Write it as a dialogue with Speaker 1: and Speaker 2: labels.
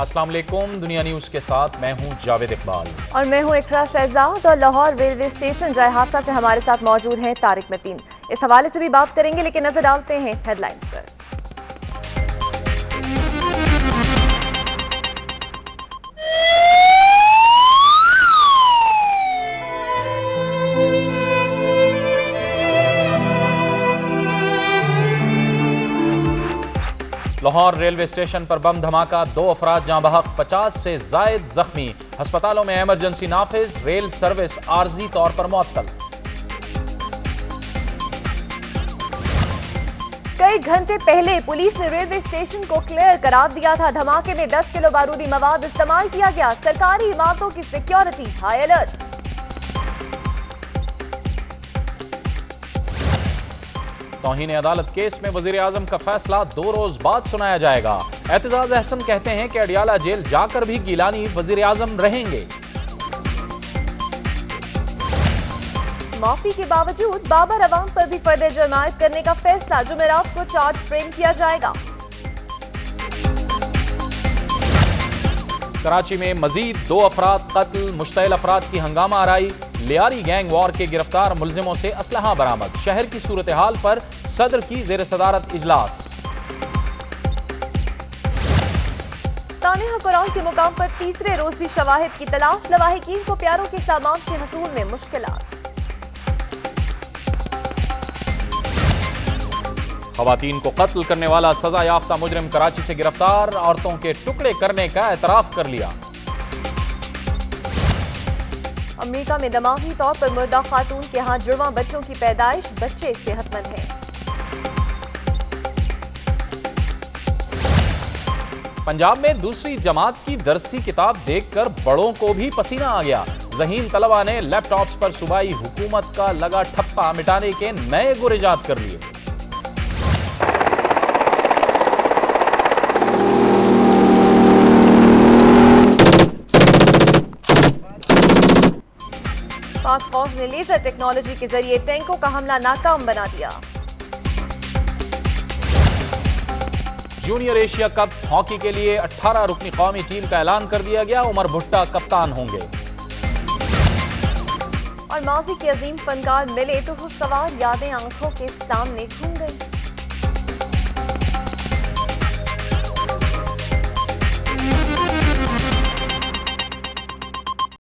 Speaker 1: वालेकुम, दुनिया न्यूज़ के साथ मैं हूँ जावेद इकबाल।
Speaker 2: और मैं हूँ इकरा शहजाद और लाहौर रेलवे स्टेशन जय हादसा से हमारे साथ मौजूद हैं तारिक मतीन। इस हवाले से भी बात करेंगे, लेकिन नज़र डालते हैं हेडलाइंस पर।
Speaker 1: लाहौर रेलवे स्टेशन पर बम धमाका, दो अफराद जहाँ बहक, पचास से जायद जख्मी। अस्पतालों में एमरजेंसी नाफिज, रेल सर्विस आर्जी तौर पर मुअत्तल।
Speaker 2: कई घंटे पहले पुलिस ने रेलवे स्टेशन को क्लियर करार दिया था। धमाके में 10 किलो बारूदी मवाद इस्तेमाल किया गया। सरकारी इमारतों की सिक्योरिटी हाई अलर्ट
Speaker 1: तोहिन अदालत केस में वज़ीर आज़म का फैसला दो रोज बाद सुनाया जाएगा। एतजाज अहसन कहते हैं कि अडियाला जेल जाकर भी गिलानी वज़ीर आज़म रहेंगे।
Speaker 2: माफ़ी के बावजूद बाबर अवाम पर भी फर्द जमायत करने का फैसला, जुमेरात को चार्ज फ्रेम किया जाएगा।
Speaker 1: कराची में मजीद दो अफराद कत्ल मुश्तल अफराद की हंगामा आरई लियारी गैंग वॉर के गिरफ़्तार मुलजिमों से असलहा बरामद। शहर की सूरत हाल पर सदर की जेर सदारत इजलास
Speaker 2: कुरान के मुकाम पर तीसरे रोज भी शवाहिद की तलाश। लवाहिकीन को प्यारों के सामान के हसूल में मुश्किल
Speaker 1: खवातीन को कत्ल करने वाला सजा याफ्ता मुजरिम कराची से गिरफ़्तार औरतों के टुकड़े करने का एतराफ कर लिया।
Speaker 2: अमेरिका में दमागी तौर पर मुर्दा खातून के यहाँ जुड़वा बच्चों की पैदाइश बच्चे सेहतमंद हैं।
Speaker 1: पंजाब में दूसरी जमात की दरसी किताब देखकर बड़ों को भी पसीना आ गया। जहीन तलबा ने लैपटॉप्स पर सूबाई हुकूमत का लगा ठप्पा मिटाने के नए गुर ईजाद कर लिए।
Speaker 2: पाक फौज ने लेजर टेक्नोलॉजी के ज़रिए टैंकों का हमला नाकाम बना दिया।
Speaker 1: जूनियर एशिया कप हॉकी के लिए 18 रुकनी कौमी टीम का ऐलान कर दिया गया उमर भुट्टा कप्तान होंगे।
Speaker 2: और माजी के अजीम फनकार मिले तो खुशगवार यादें आँखों के सामने घूम गई।